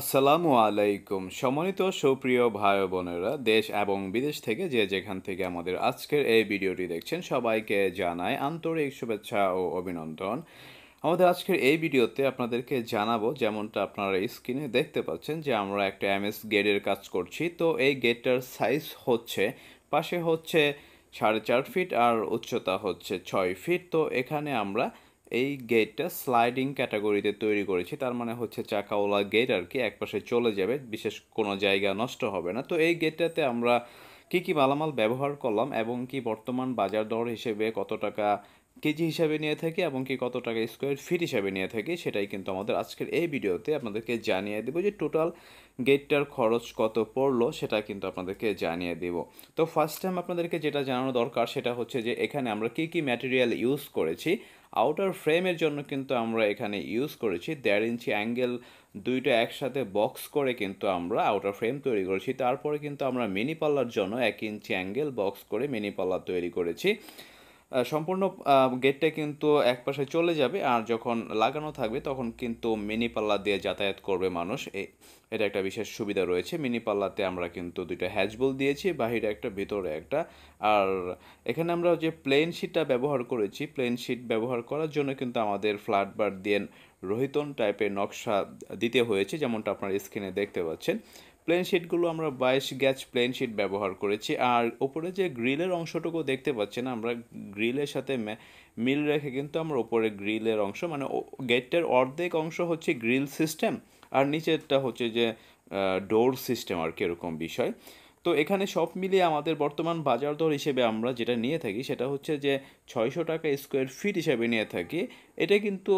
আসসালামু আলাইকুম। সম্মানিত সুপ্রিয় ভাই বোনেরা, দেশ এবং বিদেশ থেকে যে যেখান থেকে আমাদের আজকের এই ভিডিওটি দেখছেন, সবাইকে জানাই আন্তরিক শুভেচ্ছা ও অভিনন্দন। আমাদের আজকের এই ভিডিওতে আপনাদেরকে জানাব, যেমনটা আপনারা স্ক্রিনে দেখতে পাচ্ছেন যে আমরা একটা এমএস গেটের কাজ করছি। তো এই গেটটার সাইজ হচ্ছে, পাশে হচ্ছে সাড়ে চার ফিট আর উচ্চতা হচ্ছে ছয় ফিট। তো এখানে আমরা এই গেটটা স্লাইডিং ক্যাটাগরিতে তৈরি করেছি। তার মানে হচ্ছে চাকাওয়ালা গেট আর কি একপাশে চলে যাবে, বিশেষ কোনো জায়গা নষ্ট হবে না। তো এই গেটটাতে আমরা কি কি মালামাল ব্যবহার করলাম এবং কি বর্তমান বাজার দর হিসেবে কত টাকা কেজি হিসাবে নিয়ে থাকি এবং কি কত টাকা স্কোয়ার ফিট হিসাবে নিয়ে থাকি, সেটাই কিন্তু আমাদের আজকের এই ভিডিওতে আপনাদেরকে জানিয়ে দেবো যে টোটাল গেটটার খরচ কত পড়ল, সেটা কিন্তু আপনাদেরকে জানিয়ে দেব। তো ফার্স্ট টাইম আপনাদেরকে যেটা জানানো দরকার, সেটা হচ্ছে যে এখানে আমরা কি কি ম্যাটেরিয়াল ইউজ করেছি। আউটার ফ্রেমের জন্য কিন্তু আমরা এখানে ইউজ করেছি, দেড় ইঞ্চি অ্যাঙ্গেল দুইটা একসাথে বক্স করে কিন্তু আমরা আউটার ফ্রেম তৈরি করেছি। তারপরে কিন্তু আমরা মিনি পাল্লার জন্য এক ইঞ্চি অ্যাঙ্গেল বক্স করে মিনি পাল্লা তৈরি করেছি। সম্পূর্ণ গেটটা কিন্তু এক পাশে চলে যাবে আর যখন লাগানো থাকবে তখন কিন্তু মিনি পাল্লা দিয়ে যাতায়াত করবে মানুষ। এটা একটা বিশেষ সুবিধা রয়েছে। মিনি পাল্লাতে আমরা কিন্তু দুইটা হ্যাজবল দিয়েছি, বাহিরে একটা, ভিতরে একটা। আর এখানে আমরা যে প্লেন শিটটা ব্যবহার করেছি প্লেন শিট ব্যবহার করার জন্য কিন্তু আমাদের ফ্ল্যাট বার দিয়ে রোহিতন টাইপের নকশা দিতে হয়েছে, যেমনটা আপনার স্ক্রিনে দেখতে পাচ্ছেন। প্লেন শিটগুলো আমরা বাইশ গ্যাচ প্লেন শিট ব্যবহার করেছি। আর ওপরে যে গ্রিলের অংশটুকু দেখতে পাচ্ছেন, আমরা গ্রিলের সাথে মিল রেখে কিন্তু আমরা ওপরে গ্রিলের অংশ মানে গেটের অর্ধেক অংশ হচ্ছে গ্রিল সিস্টেম, আর নিচেরটা হচ্ছে যে ডোর সিস্টেম আর কি, এরকম বিষয়। তো এখানে সব মিলিয়ে আমাদের বর্তমান বাজার দর হিসেবে আমরা যেটা নিয়ে থাকি, সেটা হচ্ছে যে, ছয়শো টাকা স্কোয়ার ফিট হিসেবে নিয়ে থাকি। এটা কিন্তু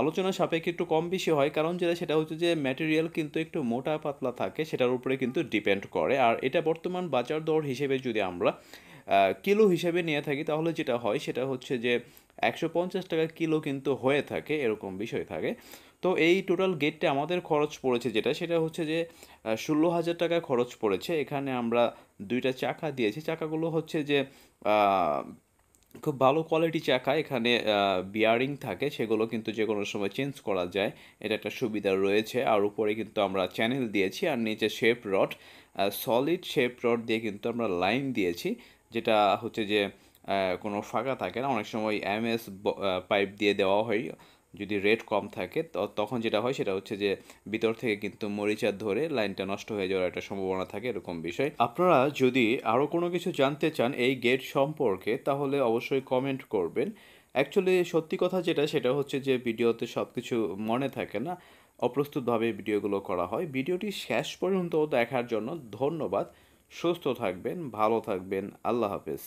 আলোচনা সাপেক্ষে একটু কম বেশি হয়। কারণ যেটা, সেটা হচ্ছে যে ম্যাটেরিয়াল কিন্তু একটু মোটা পাতলা থাকে, সেটার উপরে কিন্তু ডিপেন্ড করে। আর এটা বর্তমান বাজার দর হিসেবে যদি আমরা কিলো হিসেবে নিয়ে থাকি, তাহলে যেটা হয়, সেটা হচ্ছে যে, একশো পঞ্চাশ টাকা কিলো কিন্তু হয়ে থাকে, এরকম বিষয় থাকে। তো এই টোটাল গেটটা আমাদের খরচ পড়েছে যেটা, সেটা হচ্ছে যে ষোলো হাজার টাকা খরচ পড়েছে। এখানে আমরা দুইটা চাকা দিয়েছি। চাকাগুলো হচ্ছে যে খুব ভালো কোয়ালিটি চাকা, এখানে বিয়ারিং থাকে, সেগুলো কিন্তু যে কোনো সময় চেঞ্জ করা যায়, এটা একটা সুবিধা রয়েছে। আর উপরে কিন্তু আমরা চ্যানেল দিয়েছি, আর নিচে shape rod solid shape rod দিয়ে কিন্তু আমরা লাইন দিয়েছি, যেটা হচ্ছে যে কোনো ফাঁকা থাকে না। অনেক সময় এমএস পাইপ দিয়ে দেওয়া হয়। যদি রেট কম থাকে তখন যেটা হয় সেটা হচ্ছে যে ভিতর থেকে কিন্তু মরিচার ধরে লাইনটা নষ্ট হয়ে যাওয়ার একটা সম্ভাবনা থাকে এরকম বিষয়। আপনারা যদি আরও কোনো কিছু জানতে চান এই গেট সম্পর্কে, তাহলে অবশ্যই কমেন্ট করবেন। অ্যাকচুয়ালি সত্যি কথা যেটা, সেটা হচ্ছে যে ভিডিওতে সব কিছু মনে থাকে না, অপ্রস্তুতভাবে ভিডিওগুলো করা হয়। ভিডিওটি শেষ পর্যন্ত দেখার জন্য ধন্যবাদ। সুস্থ থাকবেন, ভালো থাকবেন, আল্লাহ হাফেজ।